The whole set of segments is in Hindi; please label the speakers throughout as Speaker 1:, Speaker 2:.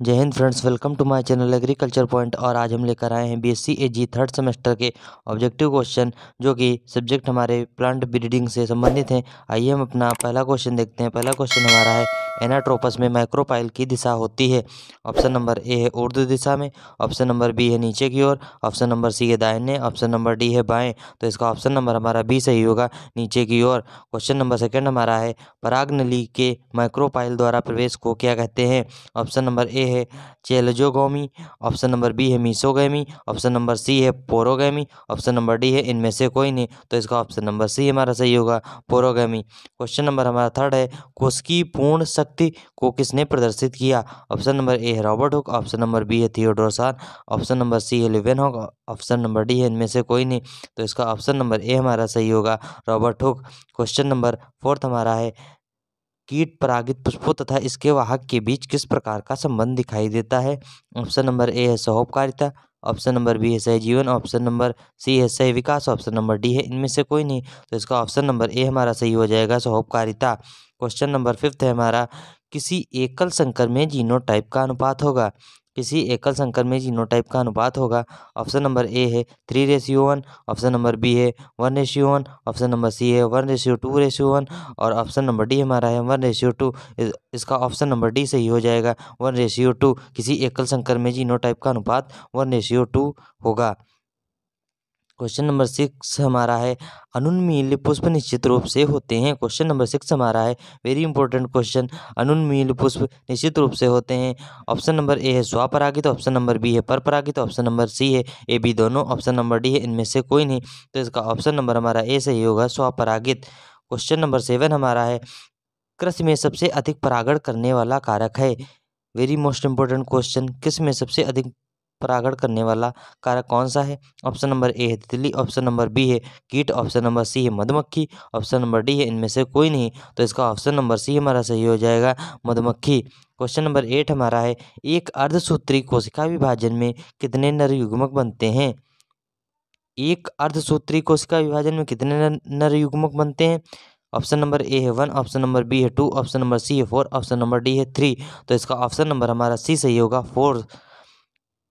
Speaker 1: जय Hind friends, welcome to my channel agriculture point. और आज हम लेकर आए हैं बीएससी एजी थर्ड सेमेस्टर के ऑब्जेक्टिव क्वेश्चन जो कि सब्जेक्ट हमारे प्लांट ब्रीडिंग से संबंधित हैं। आइए हम अपना पहला क्वेश्चन देखते हैं। पहला क्वेश्चन हमारा है एनाट्रोपस में माइक्रोपाइल की दिशा होती है। ऑप्शन नंबर ए है उर्दू दिशा में ऑप्शन नंबर बी है नीचे की ओर ऑप्शन नंबर सी है दाहिने ऑप्शन नंबर डी है बाएँ। तो इसका ऑप्शन नंबर हमारा बी सही होगा, नीचे की ओर। क्वेश्चन नंबर सेकेंड हमारा है पराग नली के माइक्रोपाइल द्वारा प्रवेश को क्या कहते हैं? ऑप्शन नंबर ए है। चेलजोगोमी ऑप्शन नंबर बी है मीसोगेमी ऑप्शन नंबर सी है पोरोगेमी ऑप्शन नंबर डी है इनमें से कोई नहीं। तो इसका ऑप्शन नंबर सी हमारा सही होगा पोरोगेमी क्वेश्चन नंबर हमारा थर्ड है कोशिकी पूर्ण शक्ति को किसने प्रदर्शित किया? ऑप्शन नंबर ए है Robert Hooke option number B है थियोडोरसान ऑप्शन नंबर सी है Leeuwenhoek option number D है इनमें से कोई नहीं। तो इसका ऑप्शन नंबर ए हमारा सही होगा Robert Hooke question number fourth हमारा है कीट परागित पुष्पों तथा इसके वाहक के बीच किस प्रकार का संबंध दिखाई देता है? ऑप्शन नंबर ए है सहोपकारिता ऑप्शन नंबर बी है सही जीवन ऑप्शन नंबर सी है सही विकास ऑप्शन नंबर डी है इनमें से कोई नहीं। तो इसका ऑप्शन नंबर ए हमारा सही हो जाएगा सहोपकारिता क्वेश्चन नंबर फिफ्थ है हमारा, किसी एकल संकर में जीनोटाइप का अनुपात होगा। किसी एकल संकर में जीनोटाइप का अनुपात होगा। ऑप्शन नंबर ए है three ratio one, option number B है one ratio one, option number C है one ratio two ratio one और ऑप्शन नंबर डी हमारा है वन रेशियो टू। इसका ऑप्शन नंबर डी सही हो जाएगा। वन रेशियो टू, किसी एकल संकर में जीनोटाइप का अनुपात वन रेशियो टू होगा। क्वेश्चन नंबर सिक्स हमारा है, अनुन्मील पुष्प निश्चित रूप से होते हैं। क्वेश्चन नंबर सिक्स हमारा है वेरी इंपॉर्टेंट क्वेश्चन अनुन्मील पुष्प निश्चित रूप से होते हैं। ऑप्शन नंबर ए है स्वपरागित ऑप्शन नंबर बी है परपरागित ऑप्शन नंबर सी है ए बी दोनों ऑप्शन नंबर डी है, इनमें से कोई नहीं। तो इसका ऑप्शन नंबर हमारा ए सही होगा, स्वपरागित। क्वेश्चन नंबर सेवन हमारा है, कृषि में सबसे अधिक परागण करने वाला कारक है। वेरी मोस्ट इंपॉर्टेंट क्वेश्चन किसमें सबसे अधिक परागण करने वाला कारक कौन सा है ऑप्शन नंबर ए है तितली ऑप्शन नंबर बी है कीट ऑप्शन नंबर सी है मधुमक्खी ऑप्शन नंबर डी है इनमें से कोई नहीं तो इसका ऑप्शन नंबर सी हमारा सही हो जाएगा मधुमक्खी क्वेश्चन नंबर एट हमारा है एक अर्धसूत्री कोशिका विभाजन में कितने नर युग्मक बनते हैं एक अर्धसूत्री कोशिका विभाजन में कितने नर युग्मक बनते हैं ऑप्शन नंबर ए है वन ऑप्शन नंबर बी है टू ऑप्शन नंबर सी है फोर ऑप्शन नंबर डी है थ्री तो इसका ऑप्शन नंबर हमारा सी सही होगा फोर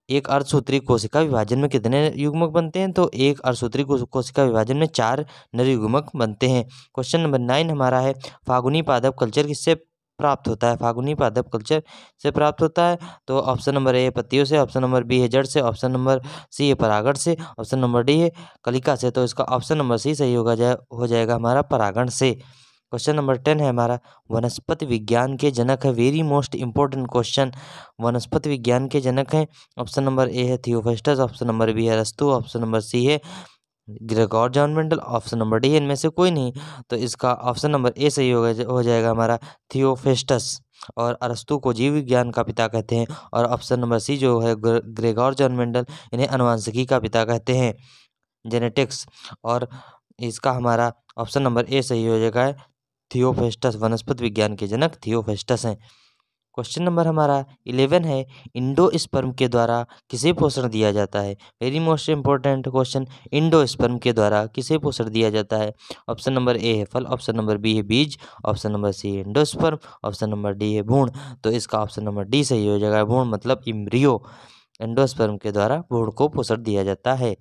Speaker 1: एक अर्धसूत्री कोशिका विभाजन में कितने युग्मक बनते हैं? तो एक अर्धसूत्री कोशिका विभाजन में चार नर युग्मक बनते हैं। क्वेश्चन नंबर नाइन हमारा है, फागुनी पादप कल्चर किससे प्राप्त होता है? फागुनी पादप कल्चर से प्राप्त होता है। तो ऑप्शन नंबर ए, पत्तियों से, ऑप्शन नंबर बी, है जड़ से, ऑप्शन नंबर सी, है परागण से, ऑप्शन नंबर डी, है कलिका से। तो इसका ऑप्शन नंबर सी सही होगा, जाए हो जाएगा हमारा परागण से। क्वेश्चन नंबर टेन है हमारा। वनस्पति विज्ञान के जनक है। वेरी मोस्ट इंपॉर्टेंट क्वेश्चन वनस्पति विज्ञान के जनक हैं। ऑप्शन नंबर ए है थियोफेस्टस ऑप्शन नंबर बी है रस्तु ऑप्शन नंबर सी है Gregor John Mendel option number D इनमें से कोई नहीं। तो इसका ऑप्शन नंबर ए सही होगा हो जाएगा हमारा थियोफेस्टस और अरस्तु को जीव विज्ञान का पिता कहते हैं। और ऑप्शन नंबर सी जो है ग्रेगोर जॉन मेंडल इन्हें अनुवांशिकी का पिता कहते हैं। जेनेटिक्स और इसका हमारा ऑप्शन नंबर ए सही हो जाएगा थियोफेस्टस, वनस्पति विज्ञान के जनक थियोफेस्टस हैं। क्वेश्चन नंबर हमारा इलेवन है, इंडोस्पर्म के द्वारा किसे पोषण दिया जाता है? Very most important question endosperm के द्वारा किसे पोषण दिया जाता है? ऑप्शन नंबर ए है फल ऑप्शन नंबर बी है बीज ऑप्शन नंबर सी है इंडोस्पर्म ऑप्शन नंबर डी है भूण तो इसका ऑप्शन नंबर डी सही हो जाएगा भूण मतलब इम्ब्रियो एंडोस्पर्म के द्वारा भूण को पोषण दिया जाता है।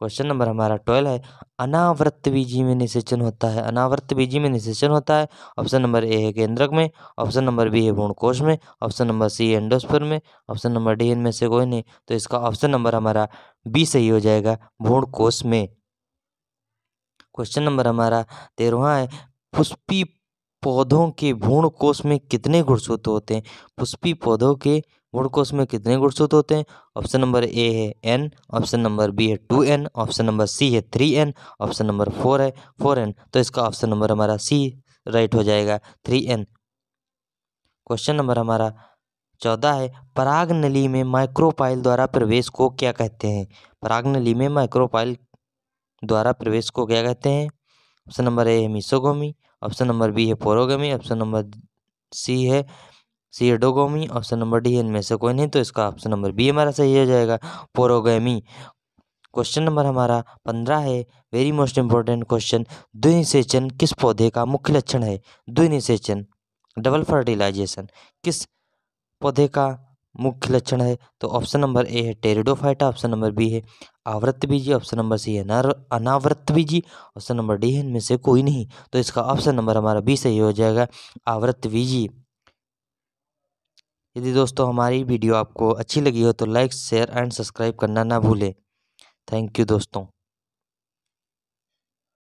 Speaker 1: क्वेश्चन नंबर हमारा ट्वेल्व है। अनावृत बीजी में निषेचन होता है। अनावृत बीजी में निषेचन होता है। ऑप्शन नंबर ए है केंद्रक में। ऑप्शन नंबर बी है भूणकोश में। ऑप्शन नंबर सी एंडोस्पर में। ऑप्शन नंबर डी इनमें से कोई नहीं। तो इसका ऑप्शन नंबर हमारा बी सही हो जाएगा भूणकोश में। क्वेश्चन नंबर हमारा तेरहवा है। पुष्पी पौधों के भूणकोश में कितने गुणसूत्र होते हैं? पुष्पी पौधों के कोष में कितने गुणसूत्र होते हैं? ऑप्शन नंबर ए है एन ऑप्शन नंबर बी है two N option number C है three N option number four है फोर एन तो इसका ऑप्शन नंबर हमारा सी राइट हो जाएगा थ्री एन क्वेश्चन नंबर हमारा चौदह है, पराग नली में माइक्रोपाइल द्वारा प्रवेश को क्या कहते हैं? पराग नली में माइक्रोपाइल द्वारा प्रवेश को क्या कहते हैं? ऑप्शन नंबर ए है मिसोगोमी ऑप्शन नंबर बी है पोरोगमी, ऑप्शन नंबर सी है सी एडोगोमी ऑप्शन नंबर डी है इनमें से कोई नहीं तो इसका ऑप्शन नंबर बी हमारा सही हो जाएगा, पोरोगेमी। क्वेश्चन नंबर हमारा पंद्रह है, वेरी मोस्ट इंपॉर्टेंट क्वेश्चन, द्विनिषेचन किस पौधे का मुख्य लक्षण है? द्विनिषेचन, डबल फर्टिलाइजेशन, किस पौधे का मुख्य लक्षण है तो ऑप्शन नंबर ए है टेरिडोफाइटा ऑप्शन नंबर बी है आवृत्त बीजी ऑप्शन नंबर सी है अनावृत्त बीजी ऑप्शन नंबर डी है, इनमें से कोई नहीं तो इसका ऑप्शन नंबर हमारा बी सही हो जाएगा आवृत्त बीजी यदि दोस्तों हमारी वीडियो आपको अच्छी लगी हो तो लाइक शेयर एंड सब्सक्राइब करना ना भूलें। थैंक यू दोस्तों।